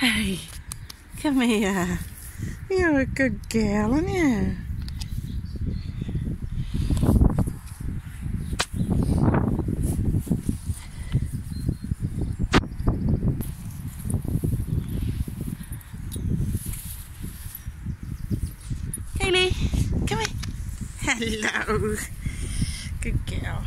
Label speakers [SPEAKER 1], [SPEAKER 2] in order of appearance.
[SPEAKER 1] Hey, come here. You're a good girl, aren't you? Kaylee, come here. Hello. Good girl.